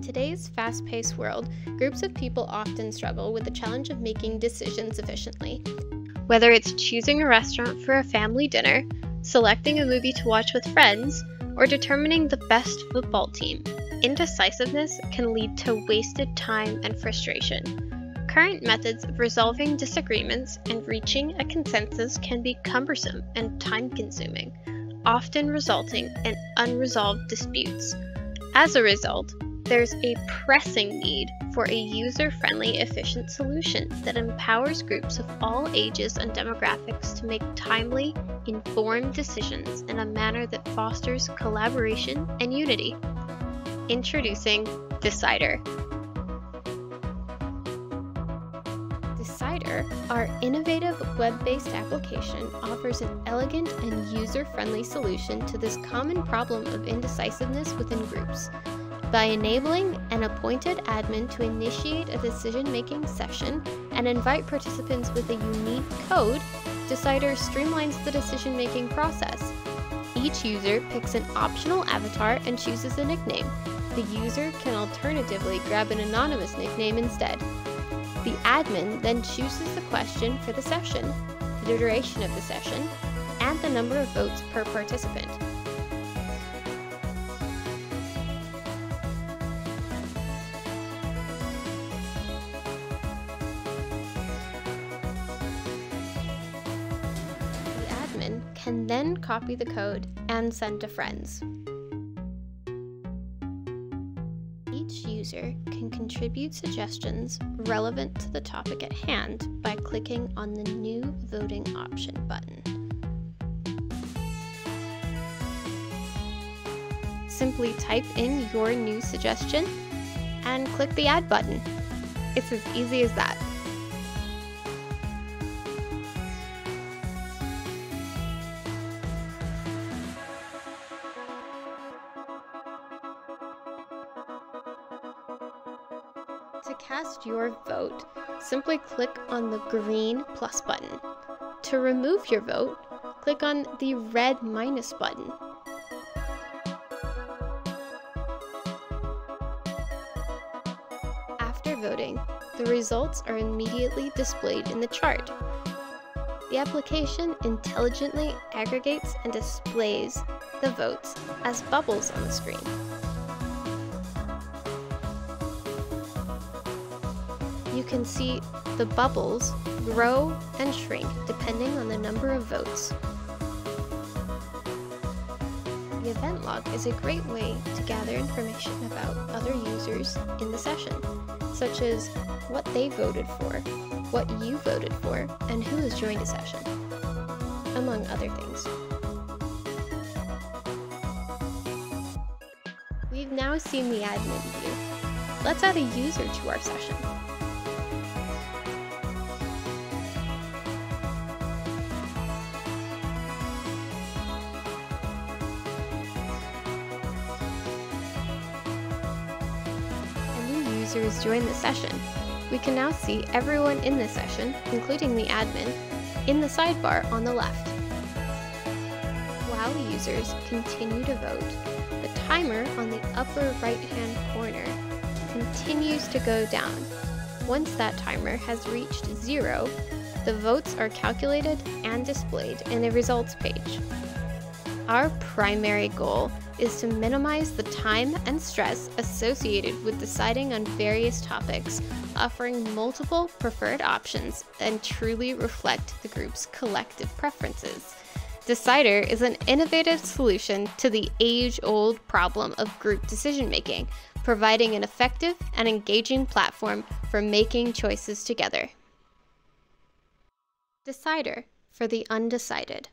In today's fast paced world, groups of people often struggle with the challenge of making decisions efficiently. Whether it's choosing a restaurant for a family dinner, selecting a movie to watch with friends, or determining the best football team, indecisiveness can lead to wasted time and frustration. Current methods of resolving disagreements and reaching a consensus can be cumbersome and time consuming, often resulting in unresolved disputes. As a result, there's a pressing need for a user friendly, efficient solution that empowers groups of all ages and demographics to make timely, informed decisions in a manner that fosters collaboration and unity. Introducing Decidr. Decidr, our innovative web based application, offers an elegant and user friendly solution to this common problem of indecisiveness within groups. By enabling an appointed admin to initiate a decision making session and invite participants with a unique code, Decidr streamlines the decision making process. Each user picks an optional avatar and chooses a nickname. The user can alternatively grab an anonymous nickname instead. The admin then chooses the question for the session, the duration of the session, and the number of votes per participant. Can then copy the code and send to friends. Each user can contribute suggestions relevant to the topic at hand by clicking on the New Voting Option button. Simply type in your new suggestion and click the Add button. It's as easy as that. To cast your vote, simply click on the green plus button. To remove your vote, click on the red minus button. After voting, the results are immediately displayed in the chart. The application intelligently aggregates and displays the votes as bubbles on the screen. You can see the bubbles grow and shrink depending on the number of votes. The event log is a great way to gather information about other users in the session, such as what they voted for, what you voted for, and who has joined a session, among other things. We've now seen the admin view. Let's add a user to our session. Users join the session, we can now see everyone in the session, including the admin, in the sidebar on the left. While users continue to vote, the timer on the upper right-hand corner continues to go down. Once that timer has reached zero, the votes are calculated and displayed in a results page. Our primary goal is to minimize the time and stress associated with deciding on various topics, offering multiple preferred options and truly reflect the group's collective preferences. Decidr is an innovative solution to the age old problem of group decision making, providing an effective and engaging platform for making choices together. Decidr for the undecided.